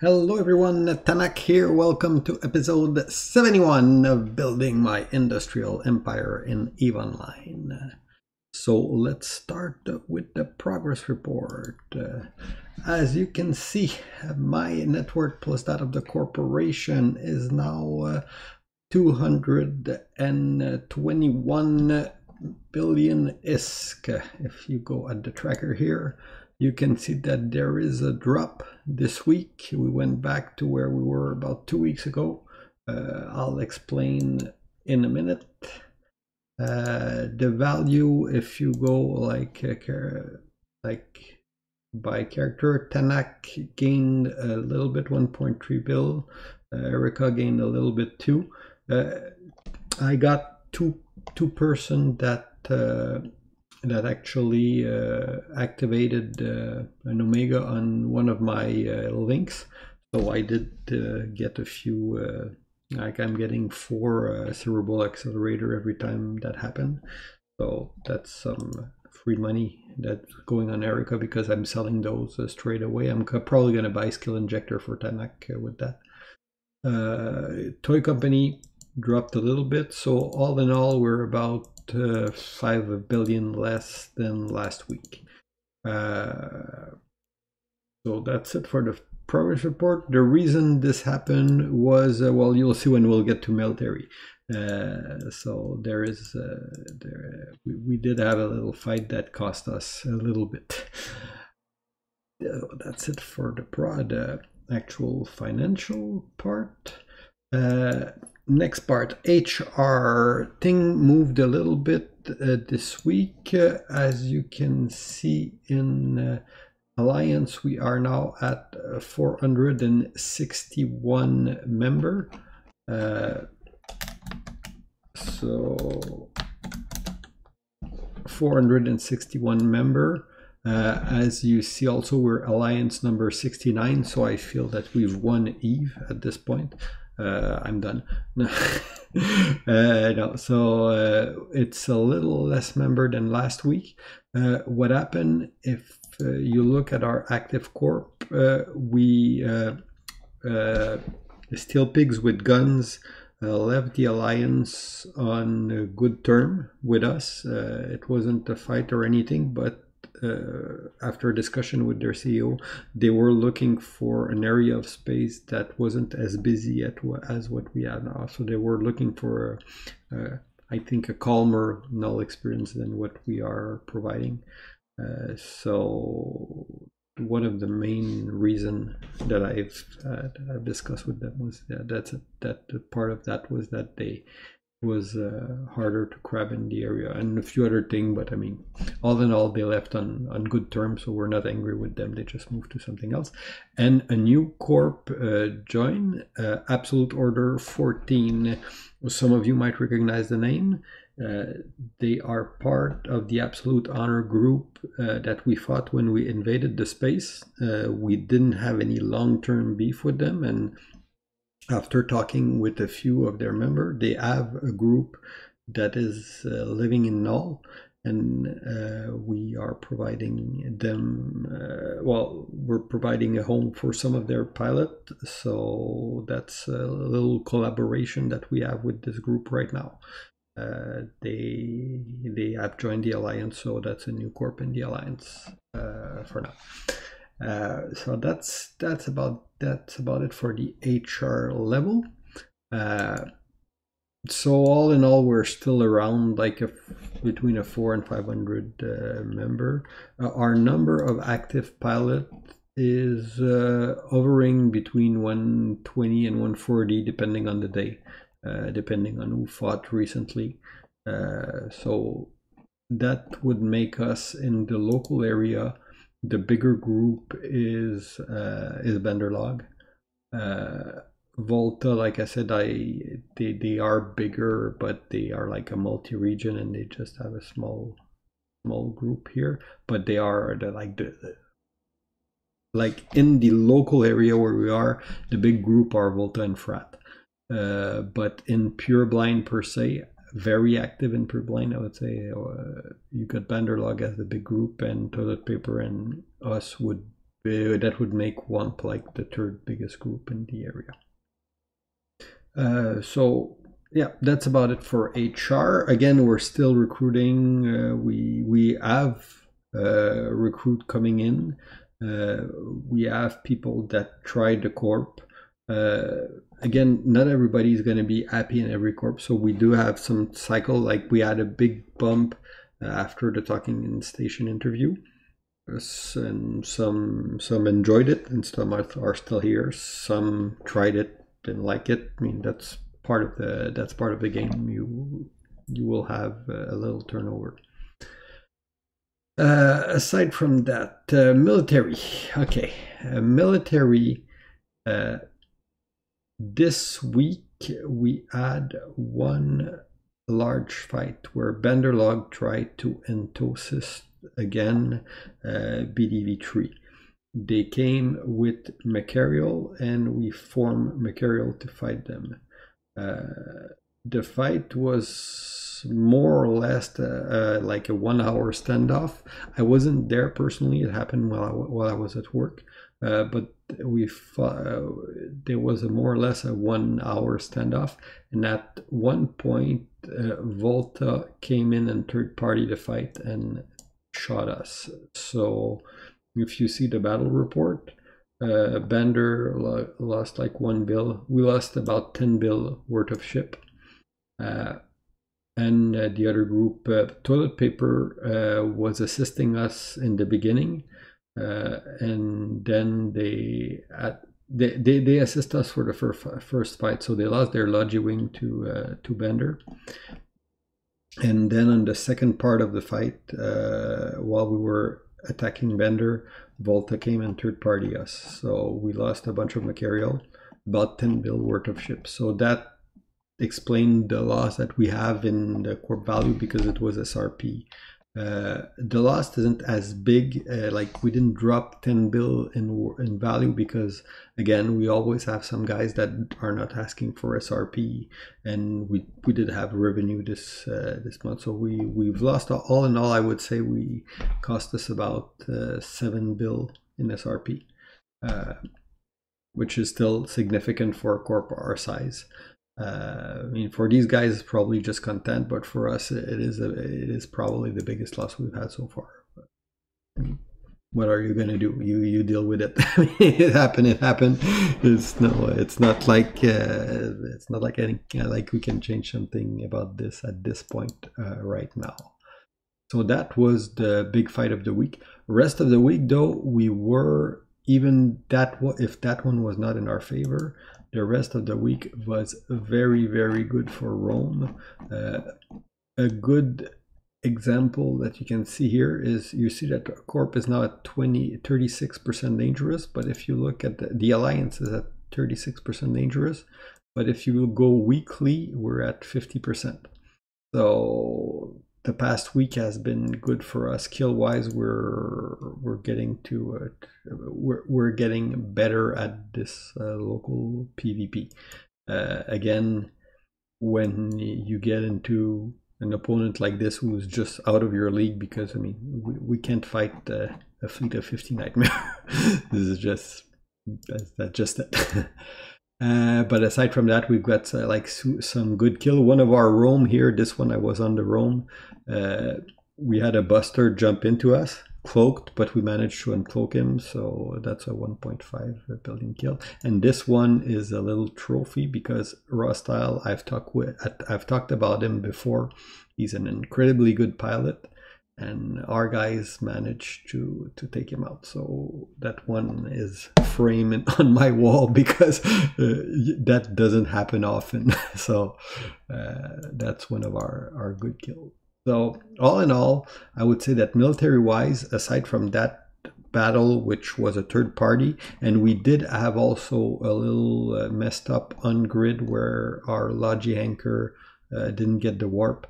Hello everyone, Tanak here. Welcome to episode 71 of Building My Industrial Empire in EVE Online. So let's start with the progress report. Uh, as you can see, my net worth plus that of the corporation is now uh, 221 billion ISK. If you go at the tracker here, you can see that there is a drop this week. We went back to where we were about two weeks ago. Uh, I'll explain in a minute. Uh, the value, if you go like uh, like by character, Tanak gained a little bit, 1.3 bill. Uh, Erica gained a little bit too. Uh, I got two two person that uh, that actually uh, activated uh, an omega on one of my uh, links. So i did uh, get a few uh, like i'm getting four uh, cerebral accelerator every time that happened. So that's some free money that's going on erica because i'm selling those straight away. I'm probably going to buy skill injector for tanak with that. Toy company dropped a little bit. So all in all we're about uh, 5 billion less than last week. Uh, so that's it for the progress report. The reason this happened was, uh, well, you'll see when we'll get to military. Uh, so there is, uh, there, we, we, did have a little fight that cost us a little bit. that's it for the prod, actual financial part. Next part hr thing moved a little bit uh, this week. Uh, as you can see in uh, alliance we are now at uh, 461 member. Uh, so 461 member uh, as you see also we're alliance number 69 so i feel that we've won eve at this point uh, I'm done. uh, no, so uh, it's a little less member than last week. Uh, what happened if uh, you look at our active corp? Uh, we steel pigs with guns left the alliance on a good term with us. it wasn't a fight or anything, but uh, after a discussion with their CEO, they were looking for an area of space that wasn't as busy at, as what we have now. So they were looking for, uh, I think, a calmer null experience than what we are providing. Uh, so one of the main reason that I've uh, that I've discussed with them was that that's a, that part of that was that they was uh, harder to crab in the area and a few other things but i mean all in all they left on on good terms so we're not angry with them. They just moved to something else. And a new corp uh, uh, absolute order 14 some of you might recognize the name. Uh, they are part of the absolute honor group uh, that we fought when we invaded the space. Uh, we didn't have any long-term beef with them and after talking with a few of their members, they have a group that is uh, living in Null, and uh, we are providing them. Uh, well, we're providing a home for some of their pilot, so that's a little collaboration that we have with this group right now. Uh, they they have joined the alliance, so that's a new corp in the alliance uh, for now. Uh, so that's that's about that's about it for the HR level. Uh, so all in all, we're still around like a between a four and five hundred uh, member. Uh, our number of active pilot is uh, hovering between 120 and 140 depending on the day, depending on who fought recently. so that would make us in the local area the bigger group is uh, is Banderlog. Uh, Volta, like I said, I they they are bigger, but they are like a multi-region, and they just have a small small group here. But they are the like the, the like in the local area where we are, the big group are Volta and Frat. Uh, but in pure blind per se, very active in Pure Blind. I would say uh, you got Banderlog as the big group, and Toilet Paper and us would uh, that would make WOMP like the third biggest group in the area. Uh, so yeah, that's about it for HR. Again, we're still recruiting. Uh, we we have uh, recruit coming in. We have people that tried the corp. Uh, again, not everybody is going to be happy in every corp, so we do have some cycle. Like we had a big bump uh, after the talking in station interview, and some some enjoyed it, and some are still here. Some tried it, didn't like it. I mean, that's part of the that's part of the game. You you will have a little turnover. Uh, aside from that, uh, military. Okay, uh, military. This week we had one large fight where Banderlog tried to entosis again uh, BDV3. They came with Machariel and we formed Machariel to fight them. Uh, the fight was more or less uh, uh, like a one hour standoff. I wasn't there personally. It happened while I, while I was at work. Uh, but we uh, there was a more or less a one hour standoff and at one point uh, volta came in and third party the fight and shot us so if you see the battle report uh, Banderlog lost like one bill. We lost about 10 bill worth of ship. Uh, and uh, the other group, Toilet Paper, was assisting us in the beginning. Uh, and then they, at, they, they, they assist us for the first, first fight. So they lost their Logi Wing to, to Bender. And then on the second part of the fight, while we were attacking Bender, Volta came and third party us. So we lost a bunch of material, about 10 bill worth of ships. So that explained the loss that we have in the corp value because it was SRP. Uh, the loss isn't as big. Uh, like we didn't drop 10 bill in in value because again we always have some guys that are not asking for SRP, and we we did have revenue this uh, this month. So we we've lost all in all. I would say we cost us about uh, seven bill in SRP, uh, which is still significant for a corp our size. Uh, I mean, for these guys, it's probably just content, but for us, it is a, it is probably the biggest loss we've had so far. But, I mean, what are you gonna do? You you deal with it. it happened. It happened. It's no. It's not like uh, it's not like any like we can change something about this at this point uh, right now. So that was the big fight of the week. Rest of the week, though, we were even that if that one was not in our favor, the rest of the week was very, very good for Rome. Uh, a good example that you can see here is you see that Corp is now at 20, 36% dangerous, but if you look at the, the Alliance is at 36% dangerous, but if you go weekly, we're at 50%. So the past week has been good for us. Kill wise we're we're getting to uh, we're, we're getting better at this uh, local pvp uh, again when you get into an opponent like this who's just out of your league because i mean we, we can't fight a fleet of 50 nightmare. This is just that's, that's just it Uh, but aside from that, we've got uh, like some good kill. One of our roam here, this one I was on the roam. Uh, we had a buster jump into us, cloaked, but we managed to uncloak him. So that's a 1.5 building kill. And this one is a little trophy because Rostyle, I've talked with, I've talked about him before. He's an incredibly good pilot and our guys managed to to take him out. So that one is framed on my wall because uh, that doesn't happen often. So uh, that's one of our our good kills. So all in all i would say that military wise aside from that battle which was a third party and we did have also a little uh, messed up on grid where our logi anchor uh, didn't get the warp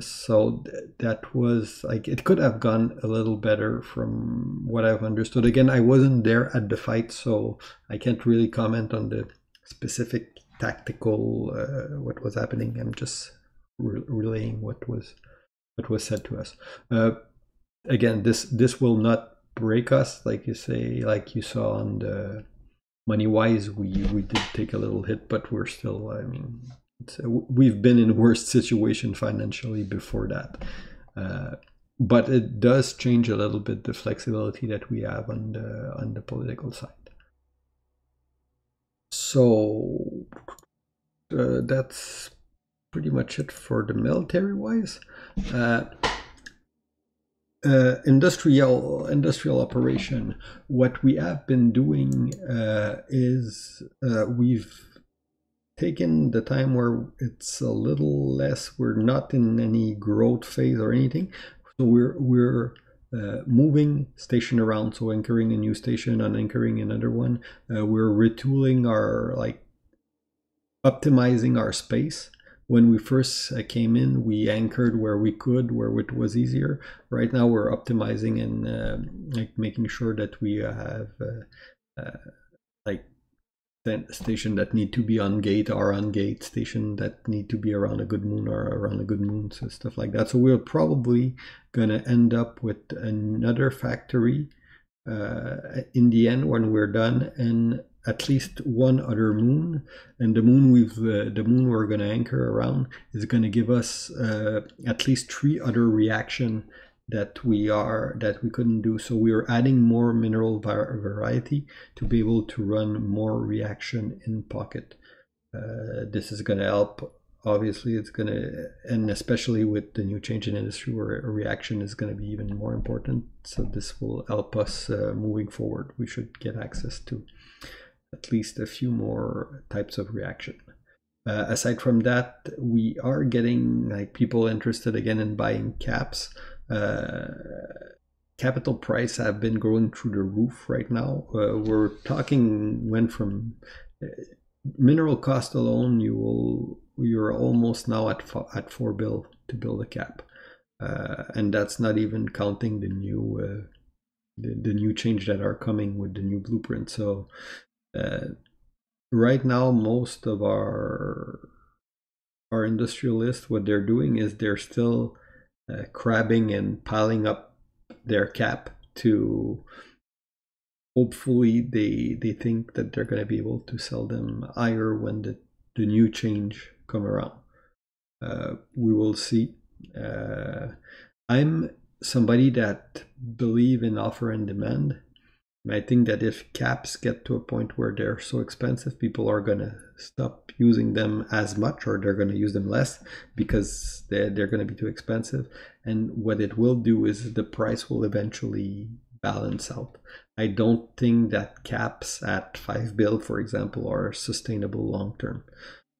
so th that was like it could have gone a little better from what I've understood. Again, I wasn't there at the fight, so I can't really comment on the specific tactical uh, what was happening. I'm just re relaying what was what was said to us. Uh, again, this this will not break us, like you say, like you saw on the money wise, we we did take a little hit, but we're still. I mean, we've been in worse situation financially before that. Uh, but it does change a little bit the flexibility that we have on the on the political side. So uh, that's pretty much it for the military wise. Uh, uh, industrial industrial operation. What we have been doing uh, is uh, we've taken the time where it's a little less. We're not in any growth phase or anything. So we're we're uh, moving station around, so anchoring a new station and anchoring another one. Uh, we're retooling our like optimizing our space. When we first uh, came in, we anchored where we could, where it was easier. Right now, we're optimizing and uh, like making sure that we have uh, uh, like station that need to be on gate or on gate station that need to be around a good moon or around a good moon so stuff like that. So we're probably going to end up with another factory uh, in the end when we're done and at least one other moon. And the moon we've uh, the moon we're going to anchor around is going to give us uh, at least three other reaction that we are that we couldn't do. So we are adding more mineral variety to be able to run more reaction in pocket. Uh, this is going to help obviously. It's going to and especially with the new change in industry where reaction is going to be even more important. So this will help us uh, moving forward. We should get access to at least a few more types of reaction. Uh, aside from that we are getting like people interested again in buying caps capital price have been going through the roof right now. Uh, we're talking went from uh, mineral cost alone, you will you're almost now at at four bill to build a cap, uh, and that's not even counting the new uh, the, the new change that are coming with the new blueprint. So uh, right now, most of our our industrialists, what they're doing is they're still uh, crabbing and piling up their cap to hopefully they they think that they're going to be able to sell them higher when the, the new change come around. Uh, we will see. Uh, i'm somebody that believe in offer and demand I think that if caps get to a point where they're so expensive, people are going to stop using them as much or they're going to use them less because they're, they're going to be too expensive. And what it will do is the price will eventually balance out. I don't think that caps at 5 bill, for example, are sustainable long term.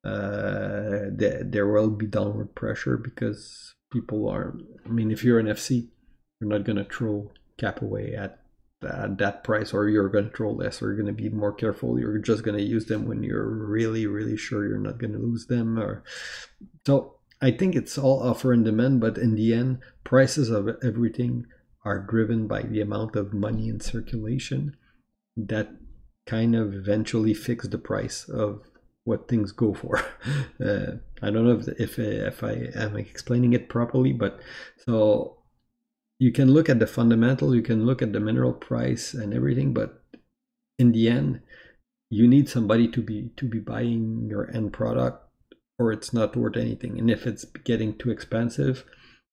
Uh, there, there will be downward pressure because people are, I mean, if you're an FC, you're not going to throw cap away at at that price or you're going to throw less or you're going to be more careful you're just going to use them when you're really really sure you're not going to lose them or so i think it's all offer and demand but in the end prices of everything are driven by the amount of money in circulation that kind of eventually fix the price of what things go for. Uh, I don't know if if if I am explaining it properly, but so you can look at the fundamental, you can look at the mineral price and everything, but in the end, you need somebody to be to be buying your end product, or it's not worth anything. And if it's getting too expensive,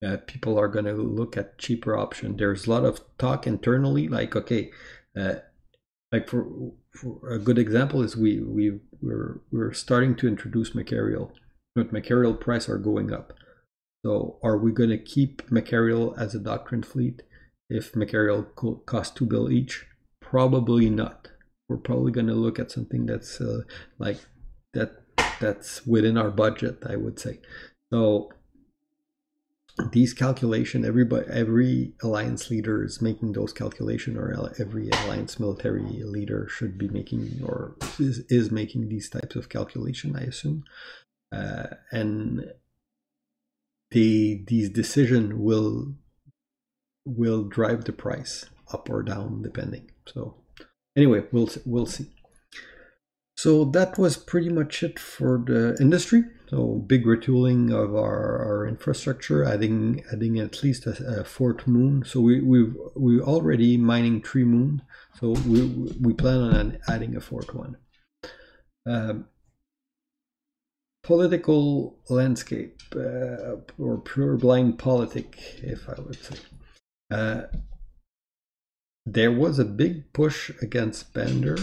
uh, people are going to look at cheaper option. There's a lot of talk internally, like okay, uh, like for, for a good example is we we we're we're starting to introduce material, but material price are going up. So are we going to keep Machariel as a doctrine fleet if Machariel costs two bill each? Probably not. We're probably going to look at something that's uh, like that that's within our budget, I would say. So these calculation, everybody, every alliance leader is making those calculation, or every alliance military leader should be making, or is, is making these types of calculation, I assume. Uh, and the these decision will will drive the price up or down depending. So anyway, we'll we'll see. So that was pretty much it for the industry. So big retooling of our, our infrastructure, adding adding at least a, a fourth moon. So we we we already mining three moon. So we we plan on adding a fourth one. Um, political landscape uh, or pure blind politic, if I would say. Uh, there was a big push against Bender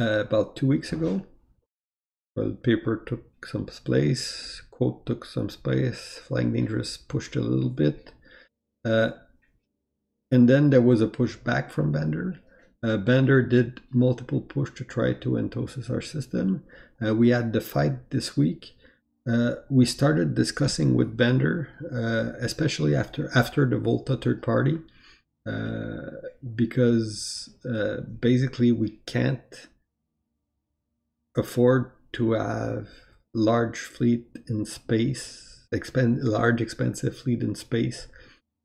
uh, about two weeks ago. Well, paper took some space, quote took some space, Flying Dangerous pushed a little bit. Uh, and then there was a push back from Bender. Uh, Bender did multiple push to try to entosis our system. Uh, we had the fight this week. Uh, we started discussing with Bender, uh, especially after after the Volta third party, uh, because uh, basically we can't afford to have large fleet in space, large expensive fleet in space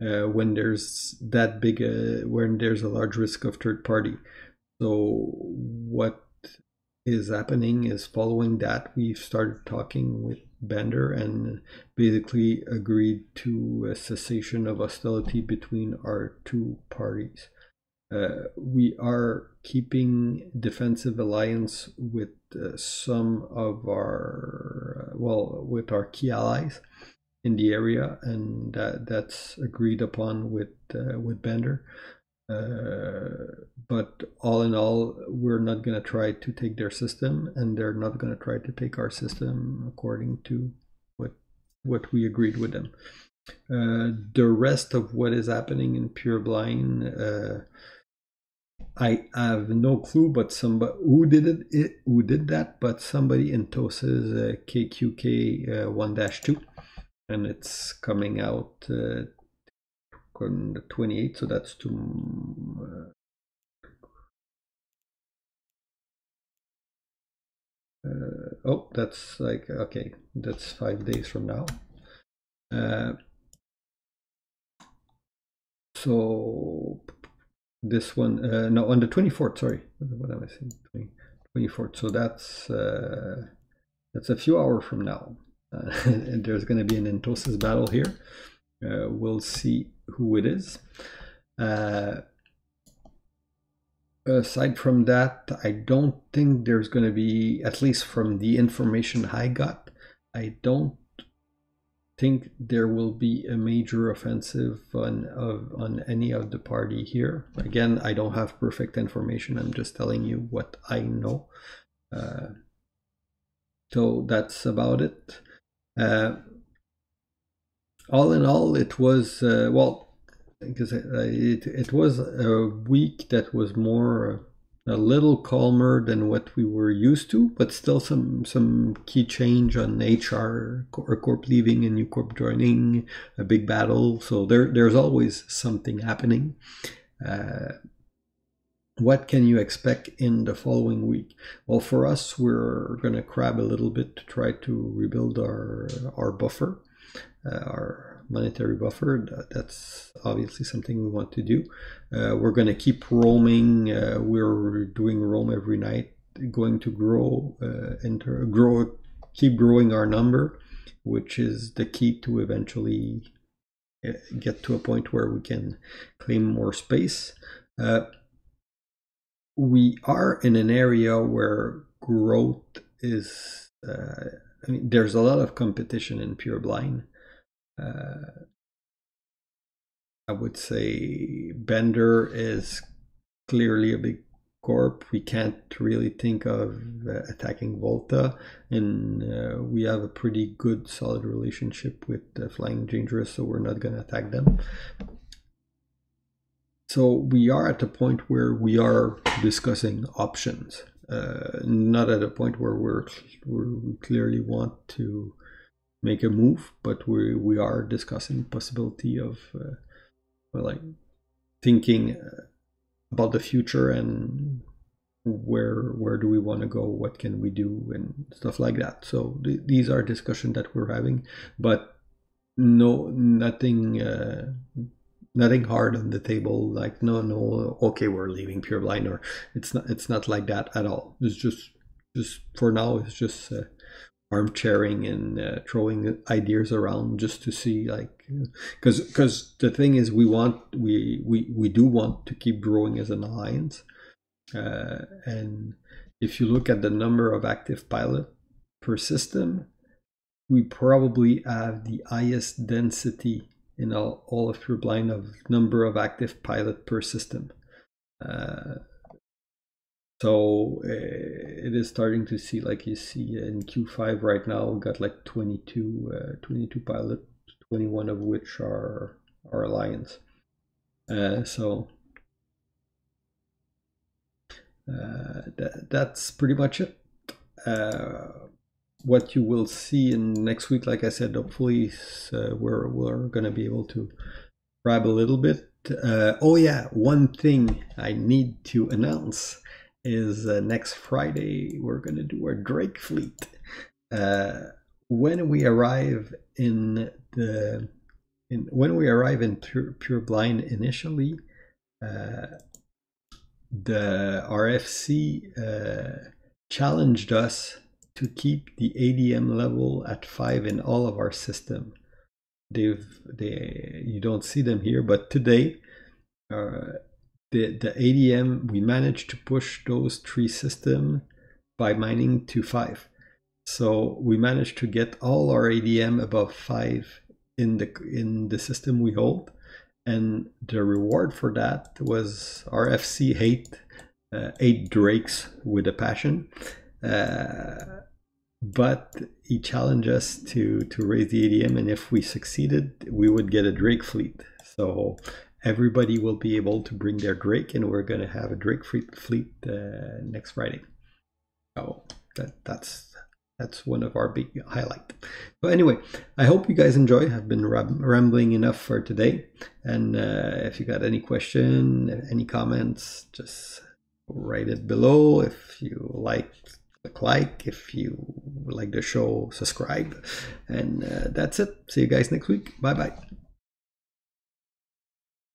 uh, when there's that big a, when there's a large risk of third party. So what is happening is following that we've started talking with Bender and basically agreed to a cessation of hostility between our two parties. Uh, we are keeping defensive alliance with uh, some of our uh, well with our key allies in the area, and that, that's agreed upon with uh, with Bender. Uh, but all in all, we're not going to try to take their system, and they're not going to try to take our system according to what what we agreed with them. Uh, the rest of what is happening in Pure Blind, uh, I have no clue, but somebody who did it, it who did that, but somebody in TOS's uh, KQK uh, one two and it's coming out uh, on the 28th so that's to uh, oh that's like okay that's five days from now. Uh, so this one uh, no on the 24th sorry. What am i saying? 24th so that's uh, that's a few hours from now. Uh, and there's going to be an entosis battle here. Uh, we'll see who it is. Uh, aside from that, I don't think there's going to be, at least from the information I got, I don't think there will be a major offensive on of on any of the party here. Again, I don't have perfect information. I'm just telling you what I know. Uh, so that's about it. Uh, all in all, it was uh, well because uh, it it was a week that was more a little calmer than what we were used to, but still some some key change on HR or corp leaving and new corp joining, a big battle. So there there's always something happening. Uh, what can you expect in the following week? Well, for us, we're going to crab a little bit to try to rebuild our our buffer, uh, our monetary buffer. That's obviously something we want to do. Uh, we're going to keep roaming. Uh, we're doing roam every night, going to grow, uh, enter, grow, keep growing our number, which is the key to eventually uh, get to a point where we can claim more space. Uh, we are in an area where growth is uh, I mean, there's a lot of competition in pure blind uh, i would say bender is clearly a big corp. We can't really think of uh, attacking volta. And uh, we have a pretty good solid relationship with flying dangerous so we're not going to attack them. So we are at a point where we are discussing options, uh, not at a point where we're, we clearly want to make a move, but we we are discussing possibility of uh, well, like thinking uh, about the future and where where do we want to go, what can we do, and stuff like that. So th these are discussions that we're having, but no nothing uh, nothing hard on the table like no no okay we're leaving pure blind or it's not it's not like that at all it's just just for now it's just uh, armchairing and uh, throwing ideas around just to see like because because the thing is we want we we we do want to keep growing as an alliance. Uh, and if you look at the number of active pilot per system we probably have the highest density in all, all of Pure Blind of number of active pilot per system. Uh, so uh, it is starting to see, like you see in Q5 right now, got like 22, uh, 22 pilot, 21 of which are, are Alliance. Uh, so that, that's pretty much it. What you will see in next week, like I said, hopefully we're, we're going to be able to grab a little bit. oh yeah, one thing I need to announce is uh, next Friday. We're going to do our Drake fleet. Uh, when we arrive in the in, when we arrive in pure, pure blind initially, uh, the RFC uh, challenged us to keep the ADM level at five in all of our system. They've they you don't see them here, but today uh, the, the ADM, we managed to push those three systems by mining to five. So we managed to get all our ADM above five in the in the system we hold, and the reward for that was RFC eight uh, eight drakes with a passion. Uh, but he challenged us to to raise the ADM, and if we succeeded, we would get a Drake fleet. So everybody will be able to bring their Drake, and we're going to have a Drake fleet, fleet uh, next Friday. So that that's that's one of our big highlight. But anyway, I hope you guys enjoy. I've been rambling enough for today, and uh, if you got any question, any comments, just write it below. If you like, click like. If you like the show, subscribe. And uh, that's it. See you guys next week. Bye bye.